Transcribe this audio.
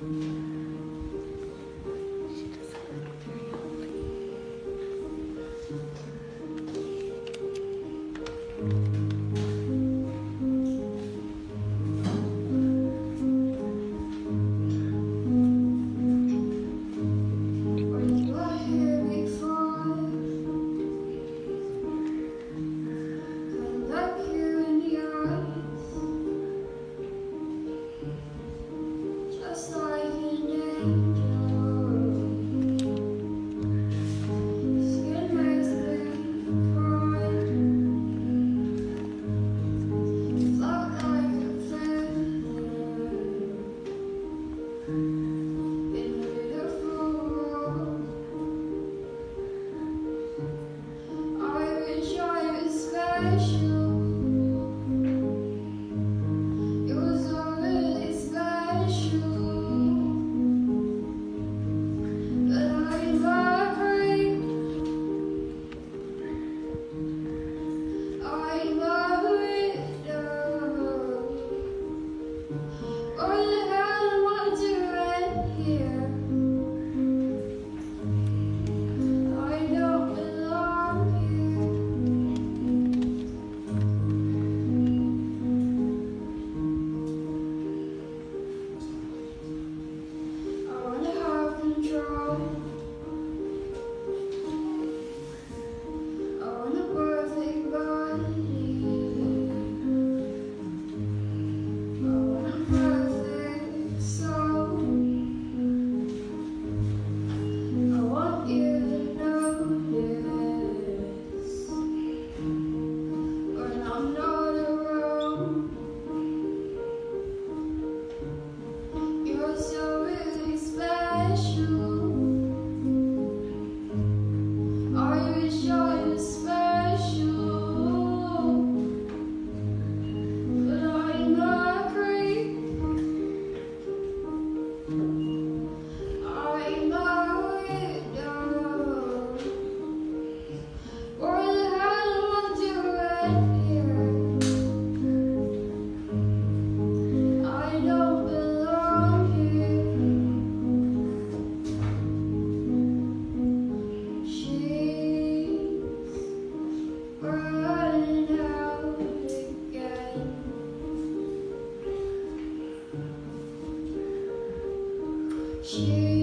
When She